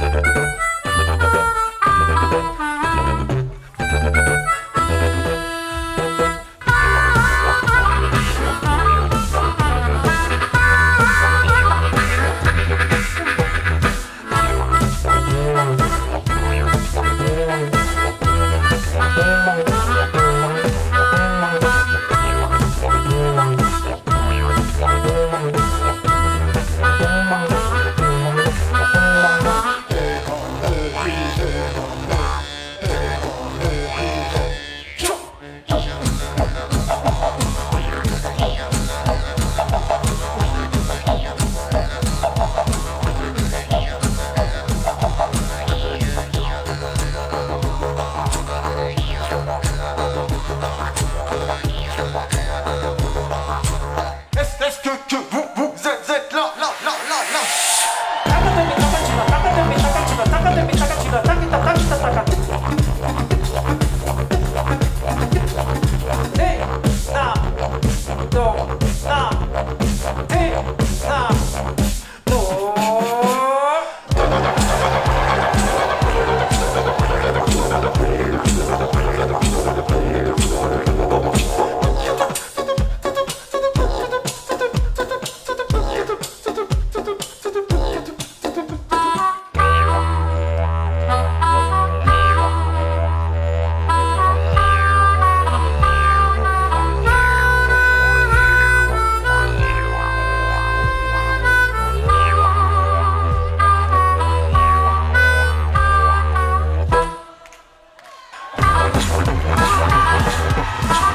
Bye. Let's, let's, Bye.